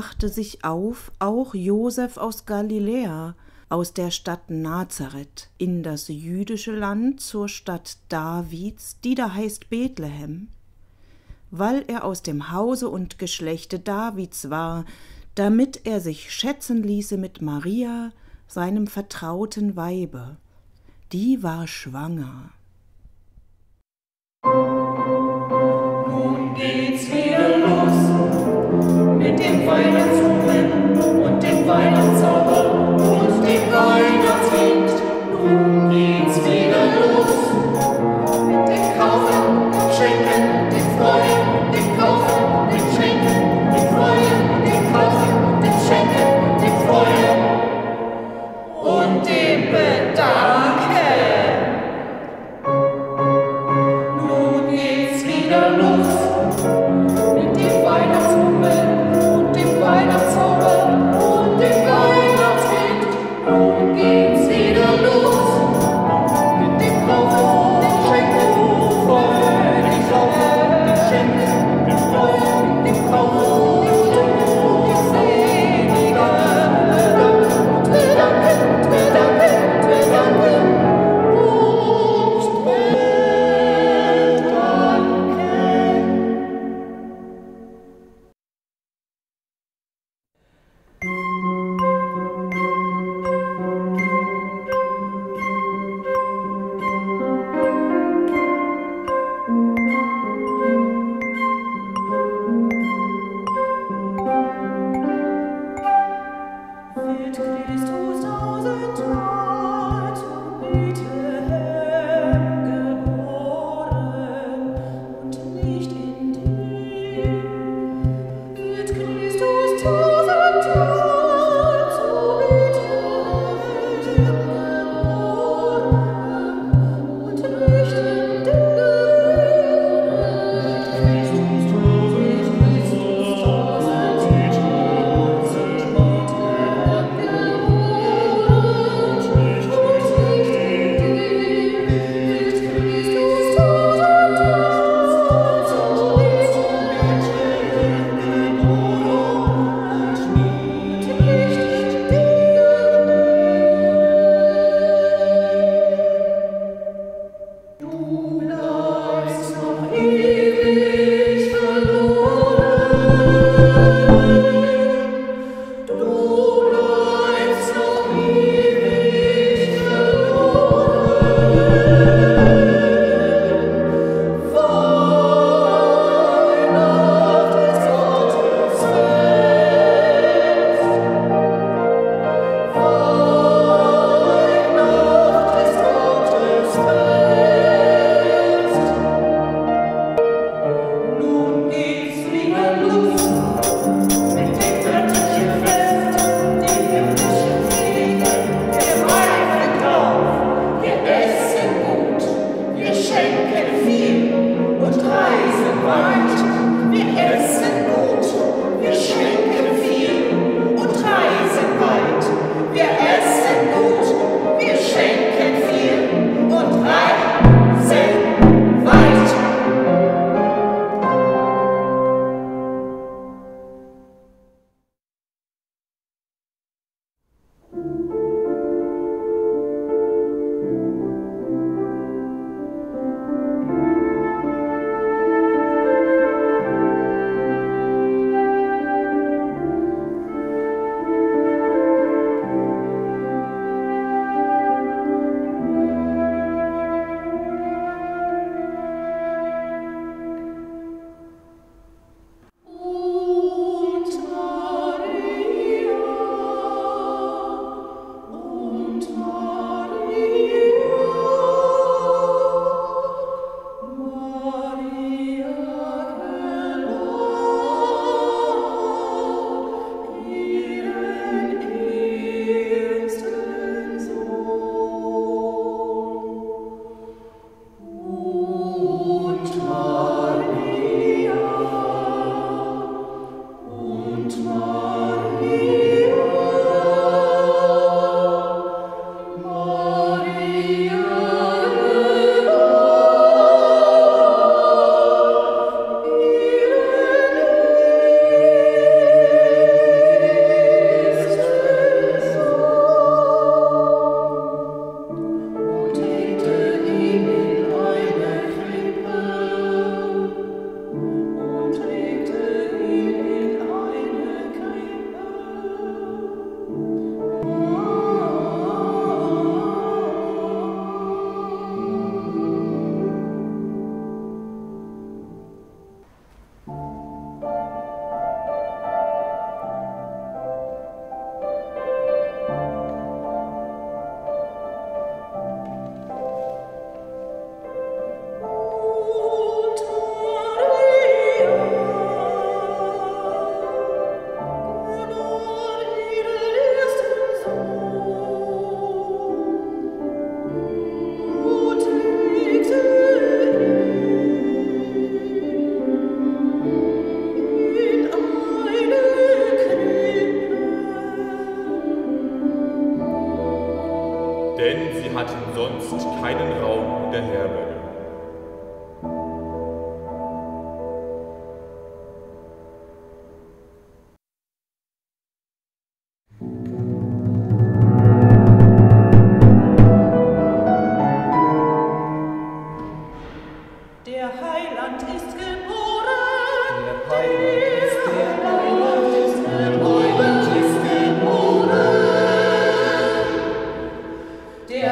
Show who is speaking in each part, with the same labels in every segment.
Speaker 1: machte sich auf auch Josef aus Galiläa, aus der Stadt Nazareth, in das jüdische Land zur Stadt Davids, die da heißt Bethlehem, weil er aus dem Hause und Geschlechte Davids war, damit er sich schätzen ließe mit Maria, seinem vertrauten Weibe. Die war schwanger.
Speaker 2: Dem Weihnachtsrummel und dem Weihnachtszauber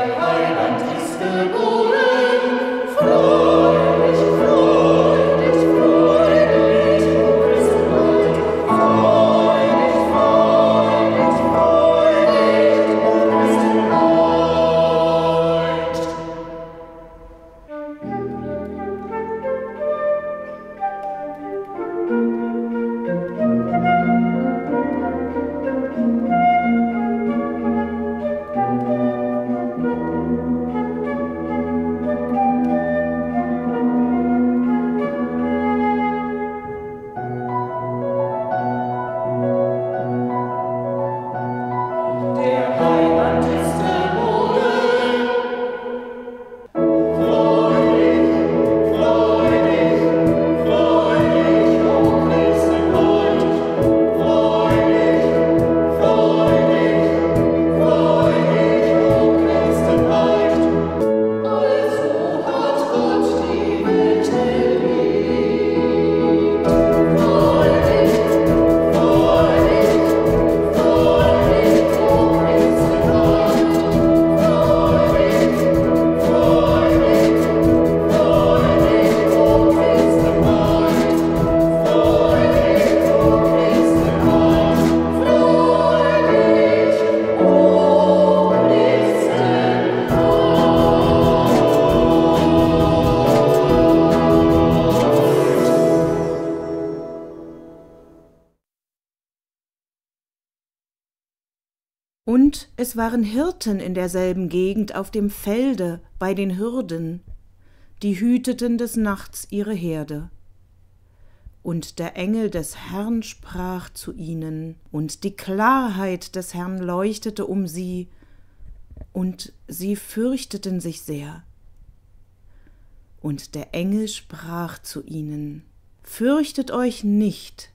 Speaker 2: Heiland ist geboren.
Speaker 1: Es waren Hirten in derselben Gegend auf dem Felde bei den Hürden, die hüteten des Nachts ihre Herde. Und der Engel des Herrn sprach zu ihnen, und die Klarheit des Herrn leuchtete um sie, und sie fürchteten sich sehr. Und der Engel sprach zu ihnen, Fürchtet euch nicht,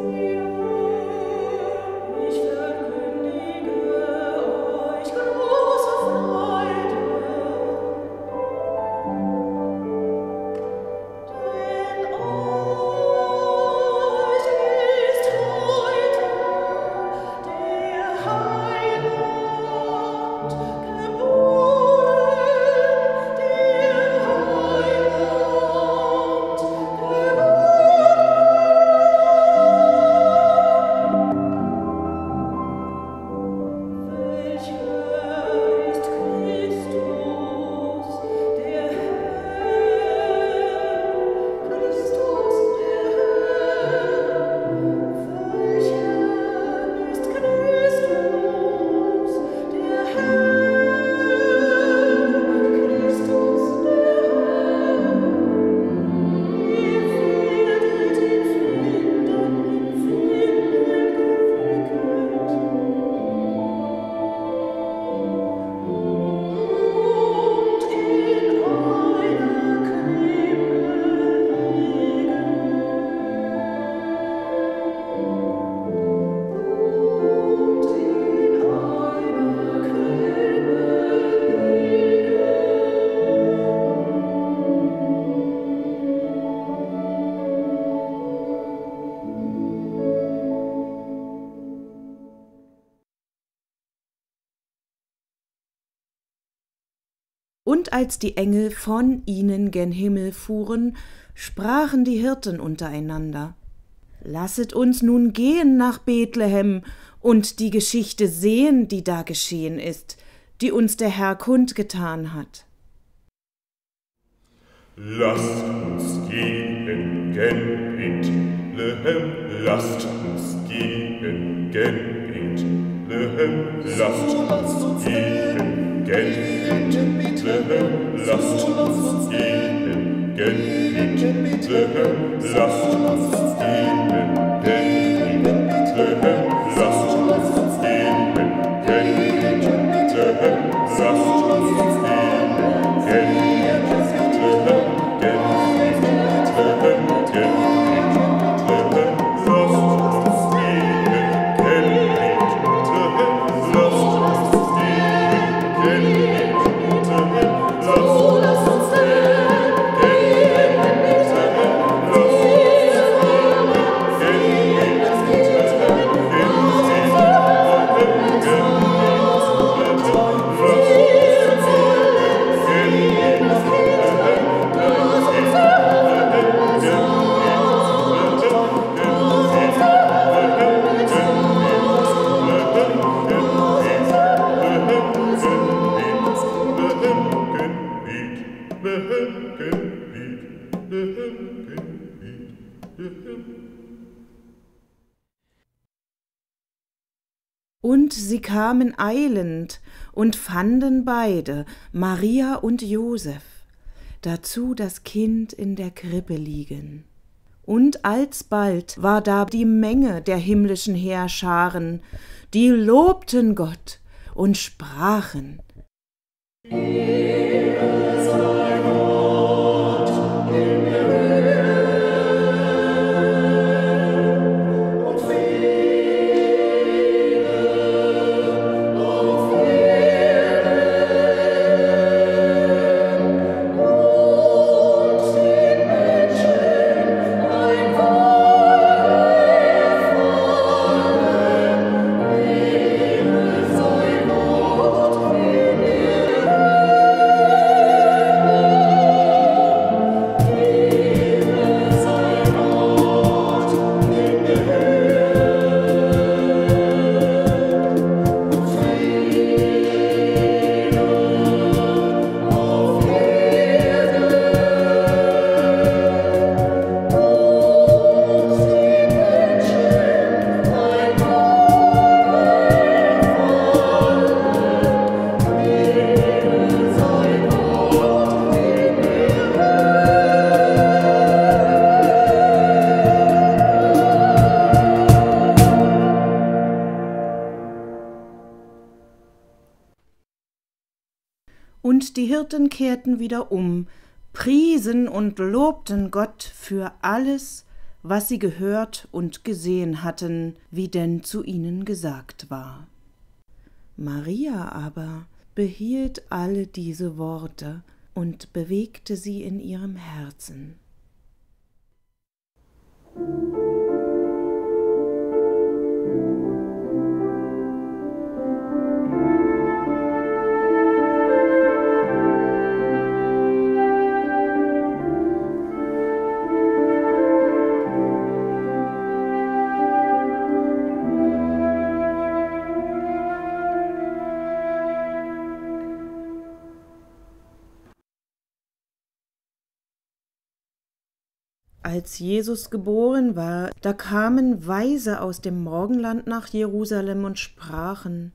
Speaker 2: Spirit. Und
Speaker 1: als die Engel von ihnen gen Himmel fuhren, sprachen die Hirten untereinander Lasset uns nun gehen nach Bethlehem und die Geschichte sehen, die da geschehen ist, die uns der Herr kundgetan hat.
Speaker 3: Lasst uns gehen gen Bethlehem, lasst uns gehen gen Bethlehem, lasst uns gehen gen Bethlehem, bitte, lasst uns gehen. Gehen bitte, lasst uns gehen.
Speaker 1: Gehen bitte, lasst uns gehen. Gehen bitte, lasst uns gehen. Kamen eilend und fanden beide, Maria und Josef, dazu das Kind in der Krippe liegen. Und alsbald war da die Menge der himmlischen Heerscharen, die lobten Gott und sprachen
Speaker 2: Ehre
Speaker 1: Hirten kehrten wieder um, priesen und lobten Gott für alles, was sie gehört und gesehen hatten, wie denn zu ihnen gesagt war. Maria aber behielt alle diese Worte und bewegte sie in ihrem Herzen. Als Jesus geboren war, da kamen Weise aus dem Morgenland nach Jerusalem und sprachen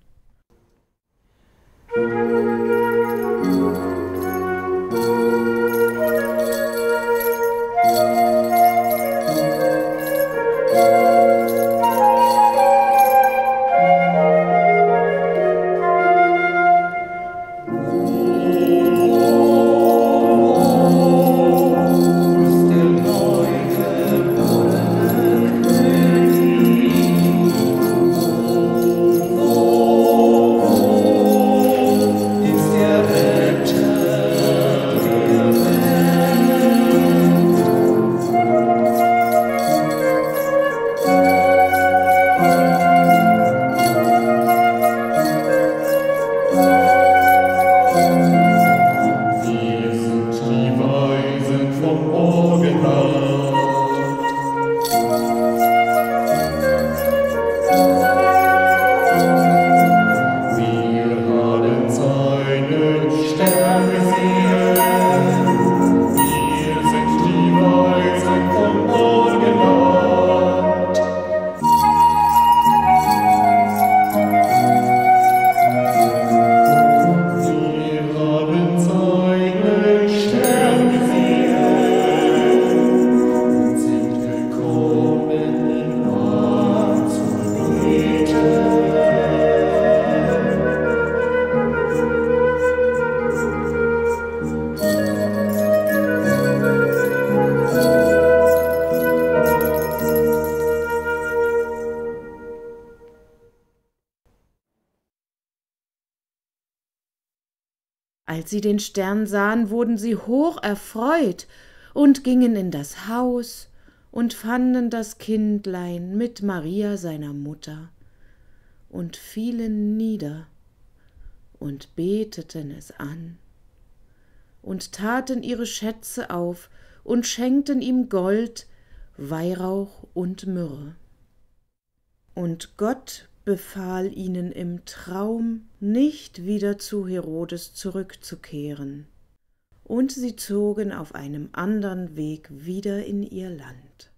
Speaker 1: Als sie den Stern sahen, wurden sie hoch erfreut und gingen in das Haus und fanden das Kindlein mit Maria seiner Mutter und fielen nieder und beteten es an und taten ihre Schätze auf und schenkten ihm Gold, Weihrauch und Myrrhe. Und Gott befahl ihnen im Traum, nicht wieder zu Herodes zurückzukehren. und sie zogen auf einem andern Weg wieder in ihr Land.